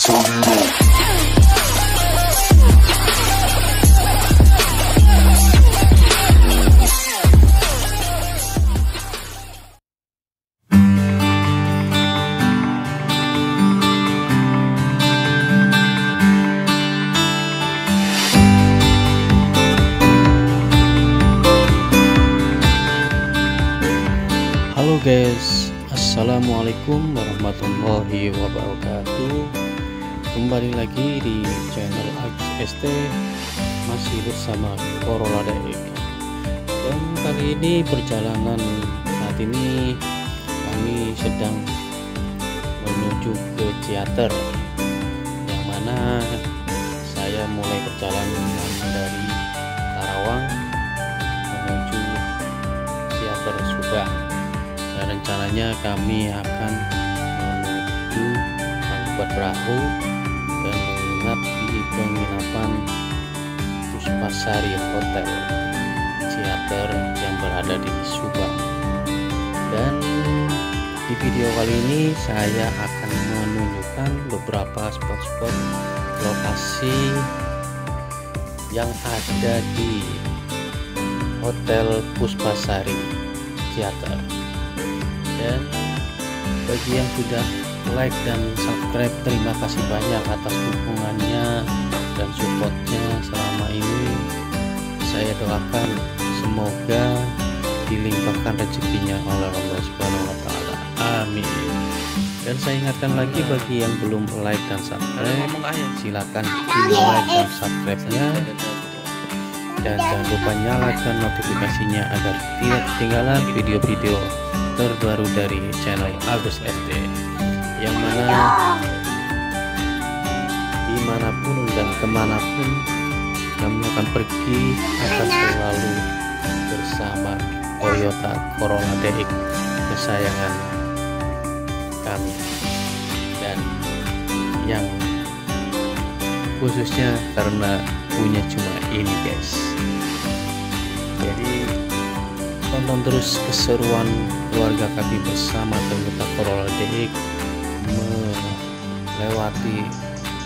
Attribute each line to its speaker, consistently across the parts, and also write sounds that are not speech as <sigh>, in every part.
Speaker 1: Halo guys, Assalamualaikum warahmatullahi wabarakatuh Kembali lagi di channel Agus ST Masih bersama Corolla Daik Dan kali ini perjalanan saat ini Kami sedang menuju ke Ciater Yang mana saya mulai perjalanan dari Karawang menuju Ciater Subang. Dan rencananya kami akan menuju membuat perahu menginap di penginapan Puspasari Hotel Ciater yang berada di Subang. Dan di video kali ini saya akan menunjukkan beberapa spot-spot lokasi yang ada di Hotel Puspasari Ciater. Dan bagi yang sudah like dan subscribe. Terima kasih banyak atas dukungannya dan supportnya selama ini. Saya doakan semoga dilimpahkan rezekinya oleh Allah Subhanahu wa taala. Amin. Dan saya ingatkan lagi bagi yang belum like dan subscribe silakan di like dan subscribe nya dan jangan lupa nyalakan notifikasinya agar tidak ketinggalan video-video terbaru dari channel Agus FT mana di mana pun dan ke mana pun kami akan pergi akan selalu bersama Toyota Corolla DX kesayangan kami. Dan yang khususnya karena punya cuma ini guys. Jadi tonton terus keseruan keluarga kami bersama Toyota Corolla DX melewati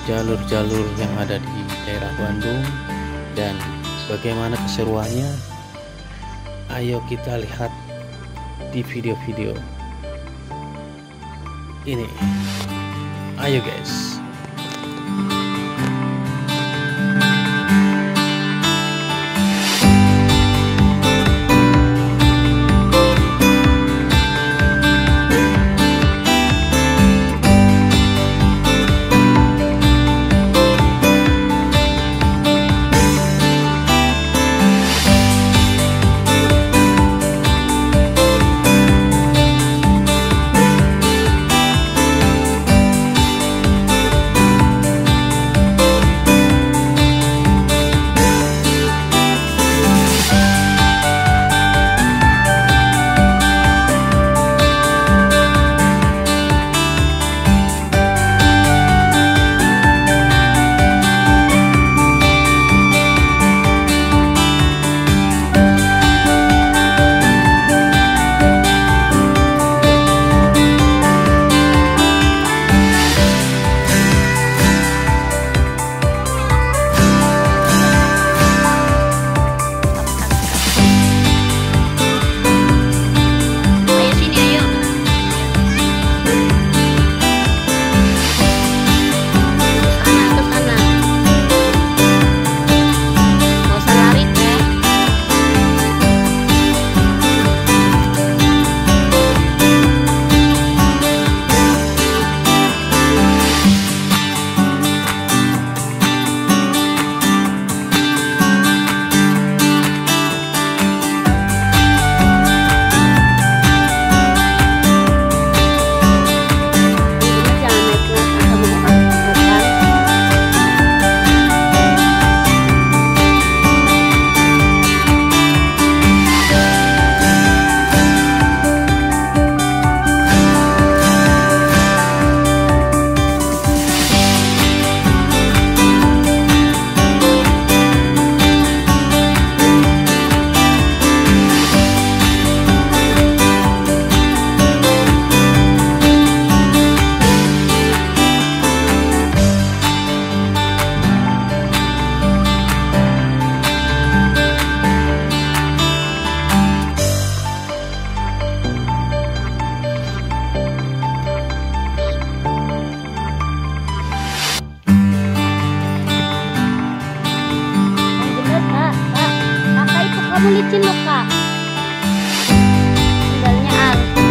Speaker 1: jalur-jalur yang ada di daerah Bandung. Dan bagaimana keseruannya? Ayo kita lihat di video-video ini. Ayo guys
Speaker 2: kulit kak, tinggalnya al.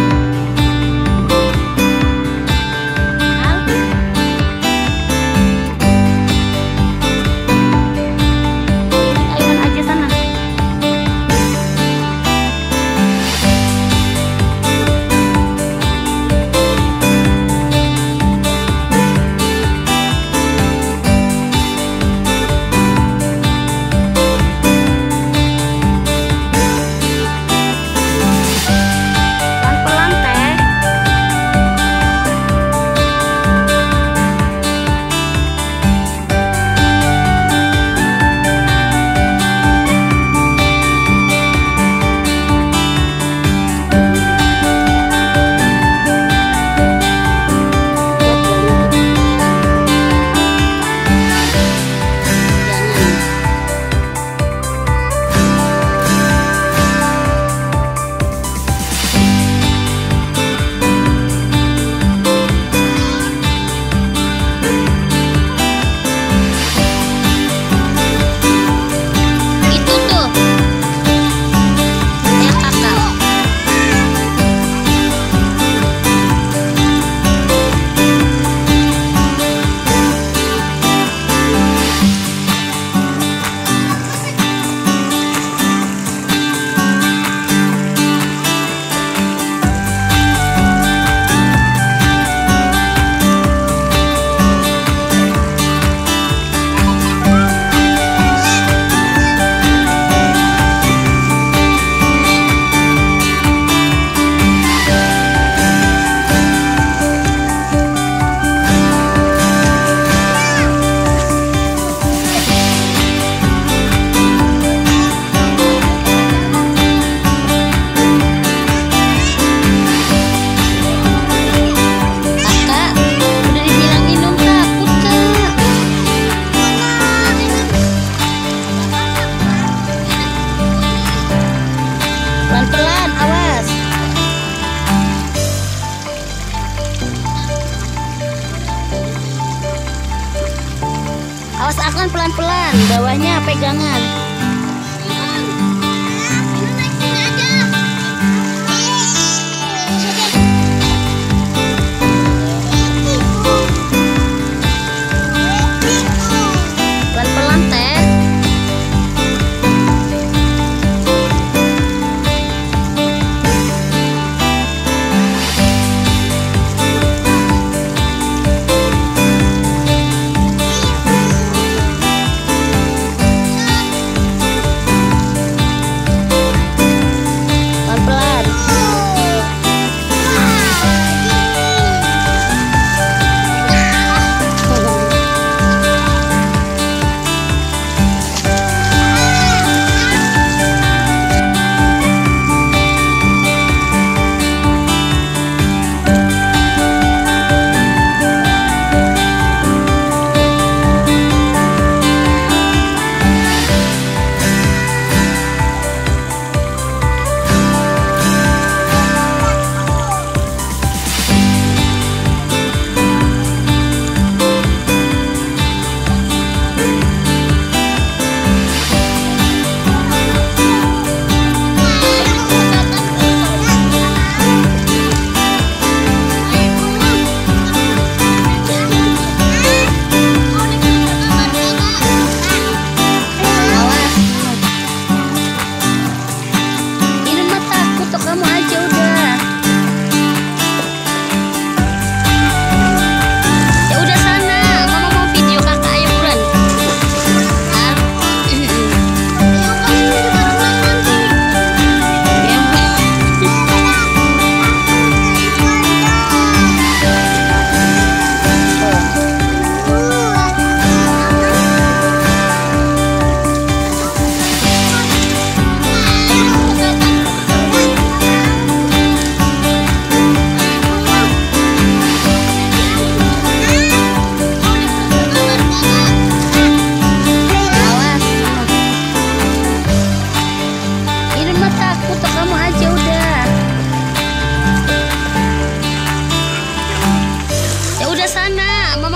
Speaker 2: Rasakan pelan-pelan, bawahnya pegangan.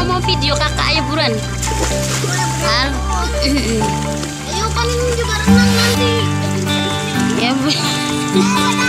Speaker 2: mau video kakak ayo buruan? Al
Speaker 3: ayo kan ini juga renang nanti
Speaker 2: ya bu. <laughs>